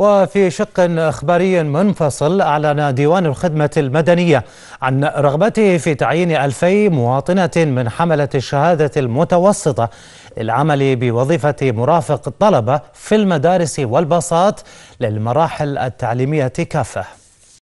وفي شق إخباري منفصل أعلن ديوان الخدمة المدنية عن رغبته في تعيين ألفي مواطنة من حملة الشهادة المتوسطة للعمل بوظيفة مرافق الطلبة في المدارس والباصات للمراحل التعليمية كافة.